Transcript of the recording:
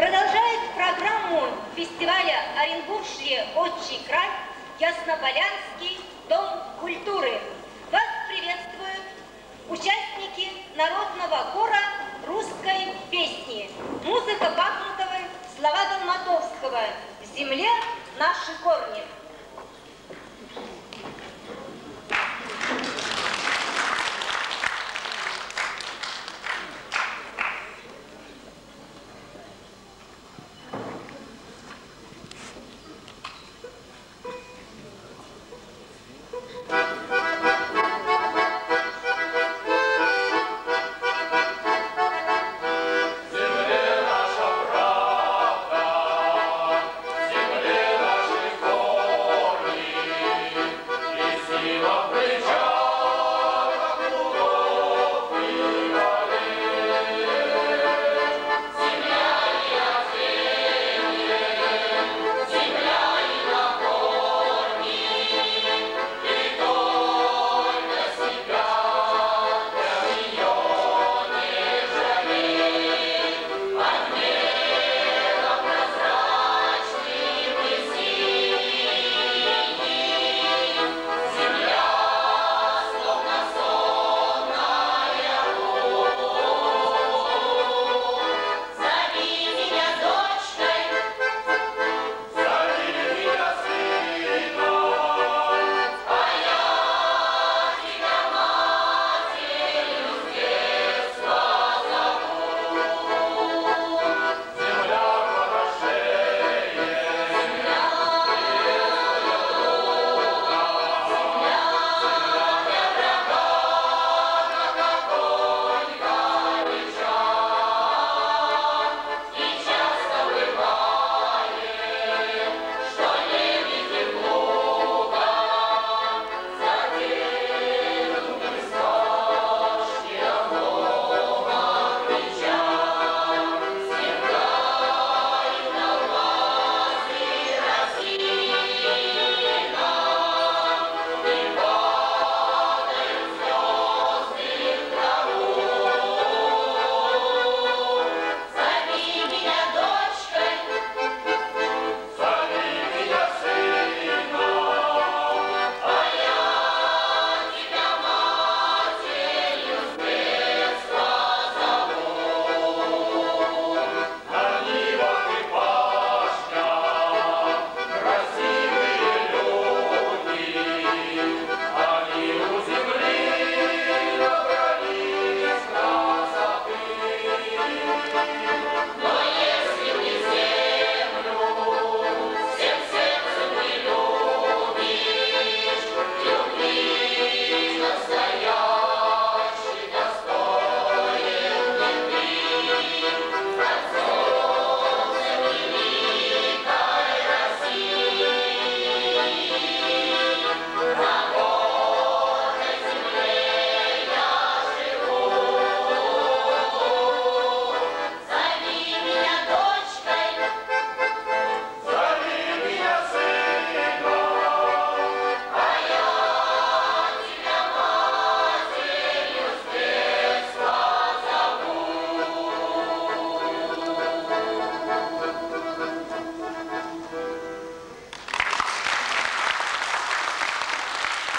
Продолжает программу фестиваля Оренбургшли «Отчий край» Яснополянский дом культуры. Вас приветствуют участники народного хора русской песни. Музыка Бахмутовой, слова Долматовского «В земле наши корни».